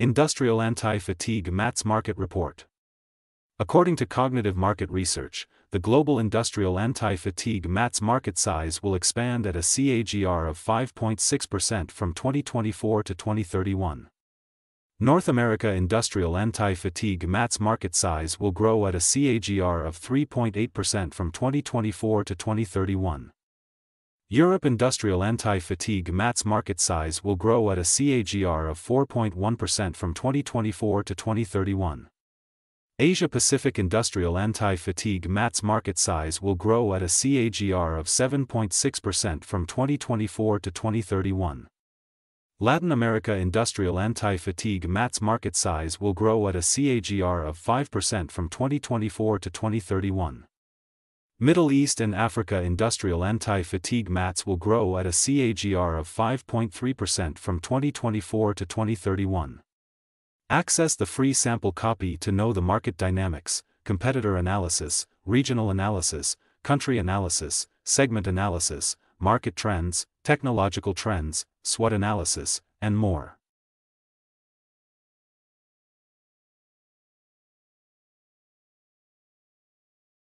Industrial Anti-Fatigue Mats Market Report. According to Cognitive Market Research, the global industrial anti-fatigue mats market size will expand at a CAGR of 5.6% from 2024 to 2031. North America industrial anti-fatigue mats market size will grow at a CAGR of 3.8% from 2024 to 2031. Europe industrial anti-fatigue mats market size will grow at a CAGR of 4.1% from 2024 to 2031. Asia Pacific industrial anti-fatigue mats market size will grow at a CAGR of 7.6% from 2024 to 2031. Latin America industrial anti-fatigue mats market size will grow at a CAGR of 5% from 2024 to 2031. Middle East and Africa industrial anti-fatigue mats will grow at a CAGR of 5.3% from 2024 to 2031. Access the free sample copy to know the market dynamics, competitor analysis, regional analysis, country analysis, segment analysis, market trends, technological trends, SWOT analysis, and more.